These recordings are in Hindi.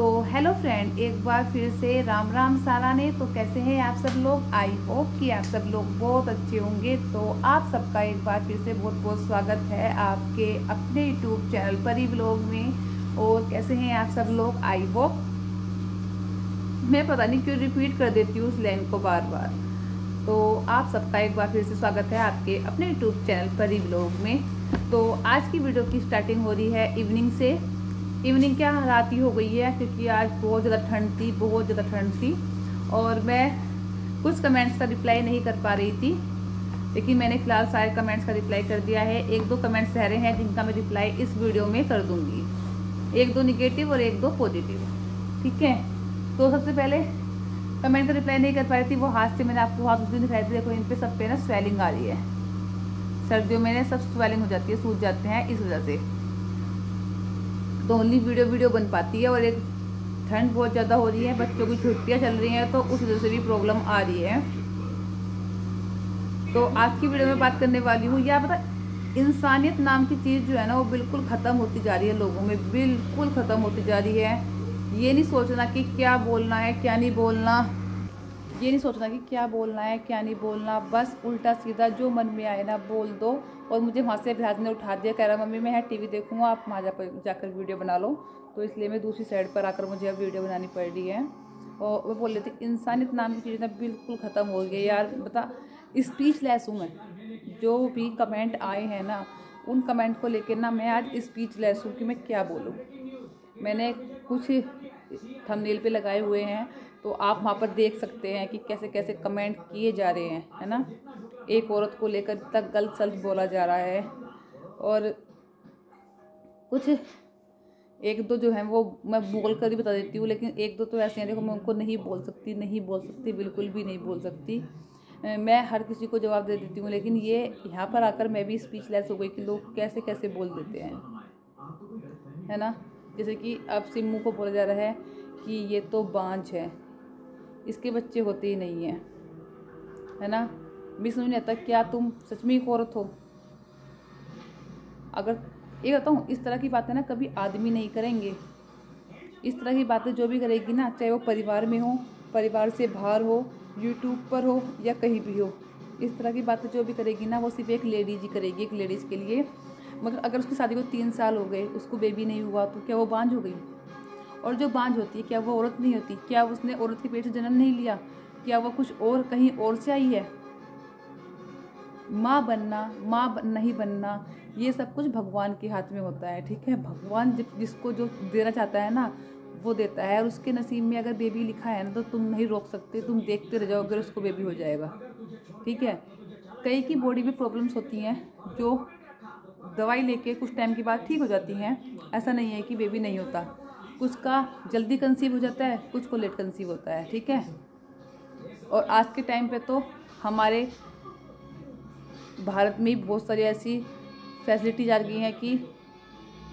तो हेलो फ्रेंड एक बार फिर से राम राम सारा ने तो कैसे हैं आप सब लोग? आई होप कि आप सब लोग बहुत अच्छे होंगे। तो आप सबका एक बार फिर से बहुत बहुत स्वागत है आपके अपने यूट्यूब चैनल परी ब्लॉग में। और कैसे हैं आप सब लोग? आई होप मैं पता नहीं क्यों रिपीट कर देती हूँ उस लाइन को बार बार। तो आप सबका एक बार फिर से स्वागत है आपके अपने यूट्यूब चैनल परी ब्लॉग में। तो आज की वीडियो की स्टार्टिंग हो रही है इवनिंग से। इवनिंग क्या रात ही हो गई है, क्योंकि आज बहुत ज़्यादा ठंड थी, बहुत ज़्यादा ठंड थी। और मैं कुछ कमेंट्स का रिप्लाई नहीं कर पा रही थी। लेकिन मैंने फ़िलहाल सारे कमेंट्स का रिप्लाई कर दिया है। एक दो कमेंट्स रह रहे हैं जिनका मैं रिप्लाई इस वीडियो में कर दूँगी। एक दो निगेटिव और एक दो पॉजिटिव ठीक है? तो सबसे पहले कमेंट का रिप्लाई नहीं कर पा रही थी, वो हाथ से मैंने आपको हाथ दिन दिखाई थी देखो इन पर सब पे ना स्वेलिंग आ रही है। सर्दियों में सब स्वेलिंग हो जाती है, सूज जाते हैं, इस वजह से। तो ओनली वीडियो वीडियो बन पाती है और एक ठंड बहुत ज़्यादा हो रही है, बच्चों की छुट्टियाँ चल रही हैं तो उस वजह से भी प्रॉब्लम आ रही है। तो आज की वीडियो में बात करने वाली हूँ, या पता इंसानियत नाम की चीज़ जो है ना, वो बिल्कुल ख़त्म होती जा रही है लोगों में, बिल्कुल ख़त्म होती जा रही है। ये नहीं सोचना कि क्या बोलना है, क्या नहीं बोलना। ये नहीं सोचना कि क्या बोलना है, क्या नहीं बोलना, बस उल्टा सीधा जो मन में आए ना बोल दो और मुझे वहाँ से अभ्यास ने उठा दिया, कह रहा, मम्मी, मैं टी वी देखूँगा, आप वहाँ जा, जाकर वीडियो बना लो। तो इसलिए मैं दूसरी साइड पर आकर मुझे अब वीडियो बनानी पड़ रही है। और वो बोल रहे थे, इंसान इतना नाम की चीज़ ना बिल्कुल ख़त्म हो गई यार, बता स्पीच लेस हूँ मैं। जो भी कमेंट आए हैं ना, उन कमेंट को लेकर ना मैं आज स्पीच लेस हूँ कि मैं क्या बोलूँ। मैंने कुछ थंबनेल पे लगाए हुए हैं तो आप वहाँ पर देख सकते हैं कि कैसे कैसे कमेंट किए जा रहे हैं, है ना? एक औरत को लेकर तक गलत सल्त बोला जा रहा है और कुछ एक दो जो है वो मैं बोल कर ही बता देती हूँ, लेकिन एक दो तो ऐसे हैं, देखो मैं उनको नहीं बोल सकती, नहीं बोल सकती, बिल्कुल भी नहीं बोल सकती। मैं हर किसी को जवाब दे देती हूँ, लेकिन ये यहाँ पर आकर मैं भी स्पीचलेस हो गई कि लोग कैसे कैसे बोल देते हैं, है ना? जैसे कि अब सिम्मू को बोला जा रहा है कि ये तो बांझ है। इसके बच्चे होते ही नहीं हैं। है ना? मैं समझ नहीं आता क्या तुम सच में एक औरत हो? अगर ये कहता हूँ इस तरह की बातें ना कभी आदमी नहीं करेंगे। इस तरह की बातें जो भी करेगी ना, चाहे वो परिवार में हो, परिवार से बाहर हो यूट्यूब पर हो या कहीं भी हो, इस तरह की बातें जो भी करेगी ना, वो सिर्फ़ एक लेडीज़ ही करेगी, एक लेडीज़ के लिए। मगर अगर उसकी शादी को तीन साल हो गए, उसको बेबी नहीं हुआ तो क्या वो बांझ हो गई? और जो बांझ होती है, क्या वो औरत नहीं होती? क्या उसने औरत के पेट से जन्म नहीं लिया? क्या वो कुछ और कहीं और से आई है? माँ बनना, माँ नहीं बनना, ये सब कुछ भगवान के हाथ में होता है, ठीक है? भगवान जिसको जो देना चाहता है ना, वो देता है। और उसके नसीब में अगर बेबी लिखा है ना तो तुम नहीं रोक सकते, तुम देखते रह जाओ, अगर उसको बेबी हो जाएगा, ठीक है? कई की बॉडी में प्रॉब्लम्स होती हैं, जो दवाई लेके कुछ टाइम के बाद ठीक हो जाती हैं। ऐसा नहीं है कि बेबी नहीं होता। कुछ का जल्दी कंसीव हो जाता है, कुछ को लेट कंसीव होता है, ठीक है? और आज के टाइम पे तो हमारे भारत में बहुत सारी ऐसी फैसिलिटीज़ आ गई हैं कि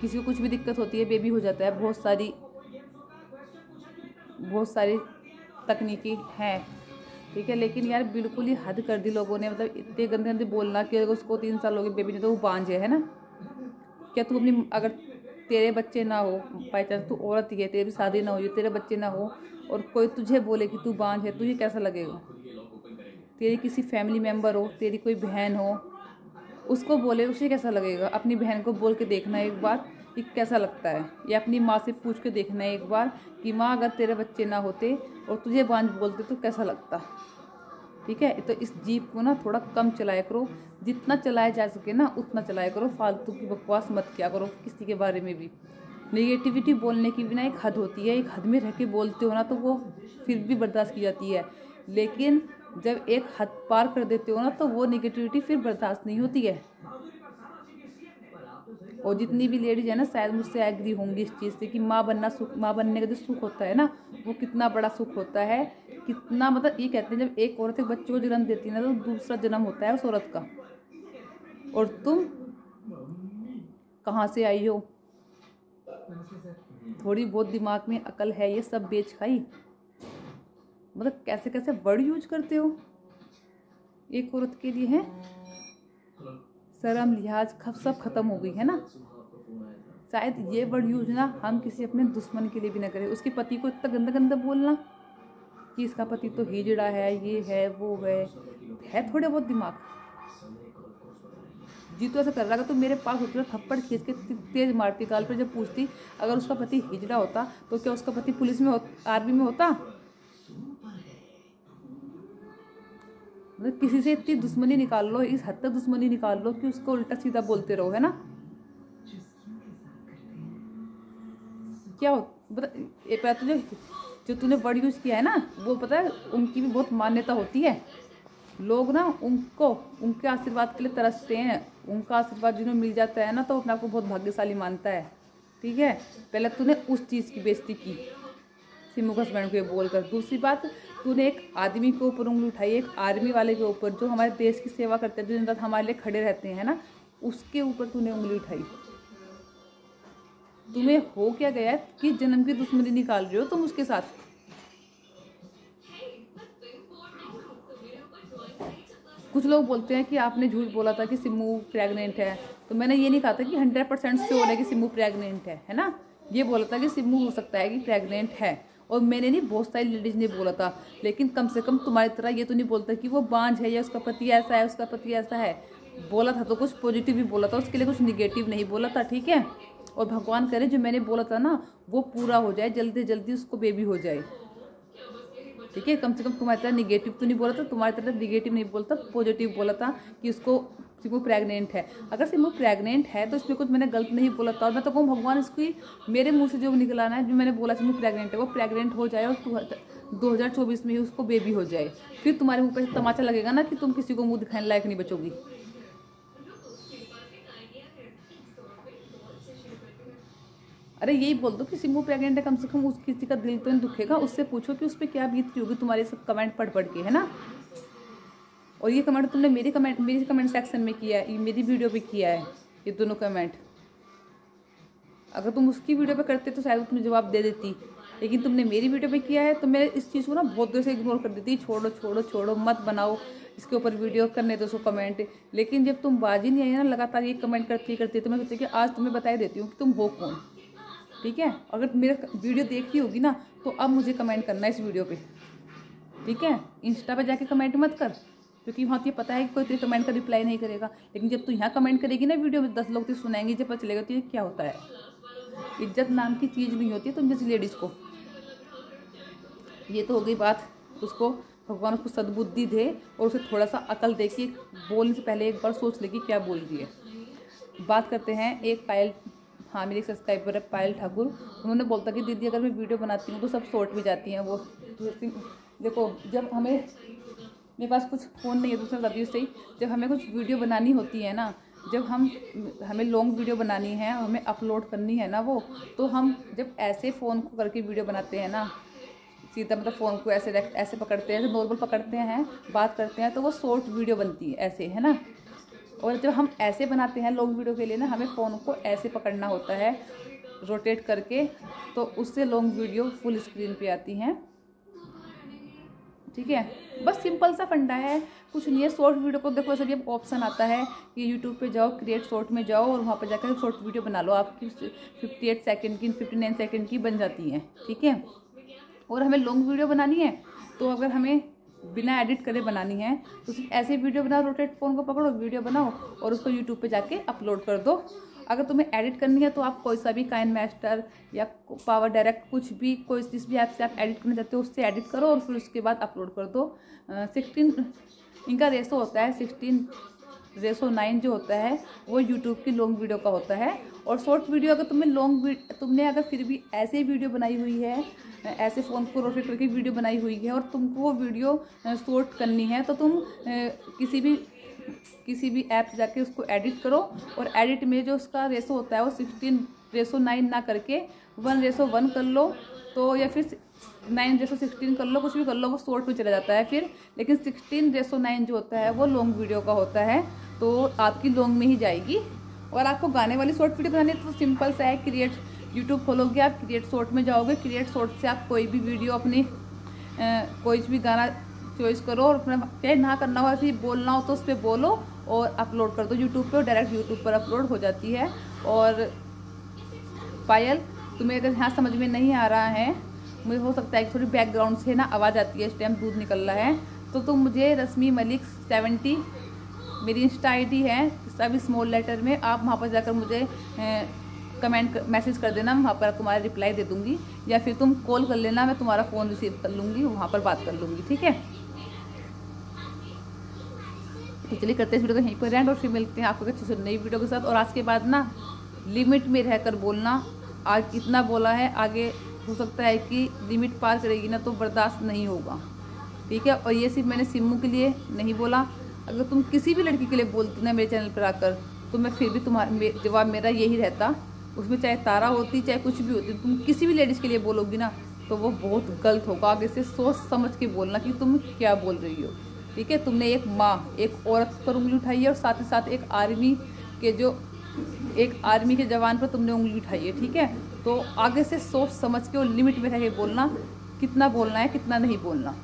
किसी को कुछ भी दिक्कत होती है बेबी हो जाता है, बहुत सारी बहुत सारी तकनीकी हैं, ठीक है? लेकिन यार बिल्कुल ही हद कर दी लोगों ने मतलब इतने गंदे गंदे बोलना कि अगर उसको तीन साल हो गए बेबी नहीं तो वो बांझ है ना? क्या तू अपनी, अगर तेरे बच्चे ना हो बाई चांस तू औरत ही है, तेरी शादी ना हो तेरे बच्चे ना हो, और कोई तुझे बोले कि तू बांझ है, तुझे कैसा लगेगा? तेरी किसी फैमिली मेंबर हो, तेरी कोई बहन हो, उसको बोले, उसे कैसा लगेगा? अपनी बहन को बोल के देखना एक बार कि कैसा लगता है, या अपनी माँ से पूछ के देखना एक बार कि माँ, अगर तेरे बच्चे ना होते और तुझे बांझ बोलते तो कैसा लगता? ठीक है? तो इस जीप को ना थोड़ा कम चलाया करो। जितना चलाया जा सके ना, उतना चलाया करो। फालतू की बकवास मत किया करो किसी के बारे में भी। नेगेटिविटी बोलने की भी ना एक हद होती है। एक हद में रह के बोलते हो ना तो वो फिर भी बर्दाश्त की जाती है। लेकिन जब एक हद पार कर देते हो ना तो वो नेगेटिविटी फिर बर्दाश्त नहीं होती है। और जितनी भी लेडीज़ है ना, शायद मुझसे एग्री होंगी इस चीज़ से कि माँ बनना सुख, माँ बनने का जो सुख होता है ना, वो कितना बड़ा सुख होता है, कितना मतलब ये कहते हैं जब एक औरत एक बच्चे को जन्म देती है ना तो दूसरा जन्म होता है उस औरत का। और तुम कहाँ से आई हो? थोड़ी बहुत दिमाग में अकल है ये सब बेच खाई? मतलब कैसे कैसे वर्ड यूज़ करते हो? एक औरत के लिए है? शर्म लिहाज सब ख़त्म हो गई, है ना? शायद ये वर्ड यूज़ ना हम किसी अपने दुश्मन के लिए भी ना करें। उसके पति को इतना गंदा गंदा बोलना कि इसका पति तो हिजड़ा है, ये है, वो है। है थोड़े बहुत दिमाग। जी तो ऐसा कर रहा था तो मेरे पास होती थप्पड़ खींच के तेज मारती, गाल पर जब पूछती, अगर उसका पति हिजड़ा होता तो क्या उसका पति पुलिस में आर्मी में होता? मतलब किसी से इतनी दुश्मनी निकाल लो, इस हद तक दुश्मनी निकाल लो कि उसको उल्टा सीधा बोलते रहो, है ना? क्या हो पता तो जो जो तूने वर्ड यूज़ किया है ना, वो पता है, उनकी भी बहुत मान्यता होती है। लोग ना उनको, उनके आशीर्वाद के लिए तरसते हैं। उनका आशीर्वाद जिन्हें मिल जाता है ना तो अपने आप को बहुत भाग्यशाली मानता है। ठीक है? पहले तूने उस चीज़ की बेइज्जती की। सिमू हस्बैंड को ये बोल कर दूसरी बात तूने एक आदमी के ऊपर उंगली उठाई, एक आर्मी वाले के ऊपर जो हमारे देश की सेवा करते हैं, जो दिन रात हमारे लिए खड़े रहते हैं ना? उसके ऊपर तूने उंगली उठाई। तुम्हें हो क्या गया कि जन्म की दुश्मनी निकाल रहे हो तुम उसके साथ? कुछ लोग बोलते हैं कि आपने झूठ बोला था कि सिमू प्रेग्नेंट है। तो मैंने ये नहीं कहा था कि हंड्रेड परसेंट श्योर है कि सिमू प्रेग्नेंट है है ना? ये बोला था कि सिमू हो सकता है कि प्रेग्नेंट है। और मैंने नहीं, बहुत सारी लेडीज़ ने बोला था, लेकिन कम से कम तुम्हारी तरह ये तो नहीं बोलता कि वो बांझ है या उसका पति ऐसा है, उसका पति ऐसा है। बोला था तो कुछ पॉजिटिव भी बोला था, उसके लिए कुछ निगेटिव नहीं बोला था, ठीक है? और भगवान करे जो मैंने बोला था ना, वो पूरा हो जाए जल्दी जल्दी उसको बेबी हो जाए। ठीक है? कम से कम तुम्हारी तरह निगेटिव तो नहीं बोला था, तुम्हारी तरह निगेटिव नहीं बोलता पॉजिटिव बोला था कि उसको सिमू प्रेग्नेंट है। अगर सिमू प्रेग्नेंट है तो इसमें कुछ मैंने गलत नहीं बोला था। और मैं तो कहूँ, भगवान इसकी, मेरे मुँह से जो निकलाना है, जो मैंने बोला सिमू प्रेग्नेंट है, वो प्रेग्नेंट हो जाए और दो हज़ार चौबीस में ही उसको बेबी हो जाए। फिर तुम्हारे मुँह पर तमाचा लगेगा ना कि तुम किसी को मुँह दिखाने लायक नहीं बचोगी। अरे यही बोल दो कि सिम्बू प्रेग्नेंट है, कम से कम उस किसी का दिल तो नहीं दुखेगा। उससे पूछो कि उस पर क्या बीत रही होगी, तुम्हारे सब कमेंट पढ़ पढ़ के, है ना? और ये कमेंट तुमने मेरी कमेंट मेरी कमेंट सेक्शन में किया है मेरी वीडियो पे किया है, ये दोनों कमेंट अगर तुम उसकी वीडियो पे करते तो शायद तुम्हें जवाब दे देती, लेकिन तुमने मेरी वीडियो पे किया है तो मैं इस चीज़ को ना बहुत देर से इग्नोर कर देती, छोड़ो छोड़ो छोड़ो, मत बनाओ, इसके ऊपर वीडियो करने दो उसको कमेंट लेकिन जब तुम बाजी नहीं आई ना, लगातार ये कमेंट करती करती तो मैं सोची कि आज तुम्हें बताई देती हूँ कि तुम हो कौन. ठीक है? अगर मेरा वीडियो देख होगी ना तो अब मुझे कमेंट करना है इस वीडियो पे. ठीक है? इंस्टा पे जाके कमेंट मत कर. क्योंकि वहाँ तो ये पता है कि कोई तेरे कमेंट का रिप्लाई नहीं करेगा। लेकिन जब तू यहाँ कमेंट करेगी ना वीडियो में, दस लोग तो सुनाएँगे जब पता चलेगा तो ये क्या होता है। इज़्ज़त नाम की चीज़ नहीं होती है तुम जैसी लेडीज़ को। ये तो हो गई बात उसको, भगवान उसको सदबुद्धि दे और उसे थोड़ा सा अकल दे कि बोलने से पहले एक बार सोच ले कि क्या बोल रही है। बात करते हैं एक पायल हाँ मेरी सब्सक्राइबर है, पायल ठाकुर। उन्होंने बोलता कि दीदी, अगर मैं वीडियो बनाती हूँ तो सब शॉर्ट भी जाती हैं वो। देखो, जब हमें मेरे पास कुछ फ़ोन नहीं है दूसरा बता सही जब हमें कुछ वीडियो बनानी होती है ना, जब हम, हमें लॉन्ग वीडियो बनानी है, हमें अपलोड करनी है ना वो तो हम जब ऐसे फ़ोन को करके वीडियो बनाते हैं ना, सीधा मतलब फ़ोन को ऐसे ऐसे पकड़ते हैं, ऐसे नॉर्मल पकड़ते हैं, बात करते हैं तो वो शॉर्ट वीडियो बनती है ऐसे, है ना? और जब हम ऐसे बनाते हैं लॉन्ग वीडियो के लिए ना, हमें फ़ोन को ऐसे पकड़ना होता है रोटेट करके तो उससे लॉन्ग वीडियो फुल स्क्रीन पे आती हैं। ठीक है? बस सिंपल सा फंडा है। कुछ नहीं है शॉर्ट वीडियो को देखो भी अब ऑप्शन आता है कि यूट्यूब पे जाओ क्रिएट शॉर्ट में जाओ और वहाँ पर जाकर शॉर्ट वीडियो बना लो। आपकी फिफ्टी एट सेकेंड की फिफ्टी नाइन सेकेंड की बन जाती हैं, ठीक है? और हमें लॉन्ग वीडियो बनानी है तो अगर हमें बिना एडिट करे बनानी है तो ऐसे वीडियो बनाओ रोटेट फ़ोन को पकड़ो वीडियो बनाओ और उसको यूट्यूब पे जाके अपलोड कर दो। अगर तुम्हें एडिट करनी है तो आप कोई सा भी काइन मास्टर या पावर डायरेक्ट कुछ भी, कोई जिस भी ऐप से आप एडिट करना चाहते हो, उससे एडिट करो और फिर उसके बाद अपलोड कर दो। सिक्सटीन इनका रेसो होता है सिक्सटीन रेसो नाइन जो होता है, वो यूट्यूब की लॉन्ग वीडियो का होता है। और शॉर्ट वीडियो अगर तुम्हें लॉन्ग तुमने अगर फिर भी ऐसे वीडियो बनाई हुई है, ऐसे फ़ोन को रोटेट करके वीडियो बनाई हुई है और तुमको वो वीडियो शॉर्ट करनी है तो तुम किसी भी किसी भी ऐप से जाके उसको एडिट करो और एडिट में जो उसका रेसो होता है वो सिक्सटीन रेसो नाइन ना करके वन रेसो वन कर लो तो या फिर नाइन रेसो सिक्सटीन कर लो, कुछ भी कर लो, वो शॉर्ट में चला जाता है फिर। लेकिन सिक्सटीन रेसो नाइन जो होता है वो लॉन्ग वीडियो का होता है तो आपकी लॉन्ग में ही जाएगी। और आपको गाने वाली शॉर्ट वीडियो बनानी तो सिंपल सा है क्रिएट यूट्यूब खोलोगे आप क्रिएट शॉर्ट में जाओगे क्रिएट शॉर्ट से आप कोई भी वीडियो अपनी कोई भी गाना चॉइस करो और अपना चाहे ना करना हो, ऐसे बोलना हो तो उस पर बोलो और अपलोड कर दो यूट्यूब पर डायरेक्ट यूट्यूब पर अपलोड हो जाती है। और पायल, तुम्हें अगर यहाँ समझ में नहीं आ रहा है, मुझे हो सकता है कि थोड़ी बैकग्राउंड से ना आवाज़ आती है, इस टाइम दूध निकल रहा है तो तुम मुझे रश्मि मलिक सेवेंटी मेरी इंस्टा आई है, सभी स्मॉल लेटर में आप वहाँ पर जाकर मुझे कमेंट मैसेज कर देना, मैं वहाँ पर तुम्हारा रिप्लाई दे दूँगी, या फिर तुम कॉल कर लेना, मैं तुम्हारा फ़ोन रिसीव कर लूँगी, वहाँ पर बात कर लूँगी, ठीक है? तो चलिए करते हैं वीडियो को यहीं पर एंड और फिर मिलते हैं आपको अच्छे से नई वीडियो के साथ। और आज के बाद ना लिमिट में रहकर बोलना, आज इतना बोला है, आगे हो सकता है कि लिमिट पार करेगी ना तो बर्दाश्त नहीं होगा। ठीक है? और ये सिर्फ़ मैंने सिमू के लिए नहीं बोला। अगर तुम किसी भी लड़की के लिए बोलती ना मेरे चैनल पर आकर तो मैं फिर भी तुम्हारा जवाब मेरा यही रहता। उसमें चाहे तारा होती, चाहे कुछ भी होती, तुम किसी भी लेडीज़ के लिए बोलोगी ना तो वो बहुत गलत होगा। आगे से सोच समझ के बोलना कि तुम क्या बोल रही हो। ठीक है? तुमने एक माँ, एक औरत पर उंगली उठाई है और साथ ही साथ एक आर्मी के जो, एक आर्मी के जवान पर तुमने उंगली उठाई है, ठीक है? तो आगे से सोच समझ के और लिमिट में रह के बोलना, कितना बोलना है, कितना नहीं बोलना।